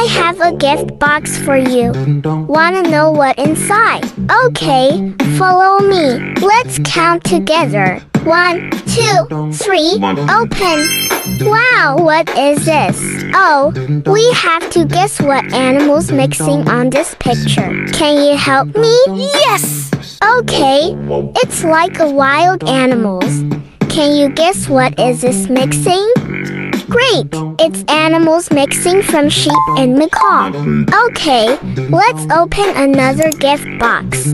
I have a gift box for you. Wanna know what inside? Okay, follow me. Let's count together. One, two, three, open. Wow, what is this? Oh, we have to guess what animals mixing on this picture. Can you help me? Yes! Okay, it's like a wild animals. Can you guess what is this mixing? Great! It's animals mixing from sheep and macaw. Okay, let's open another gift box.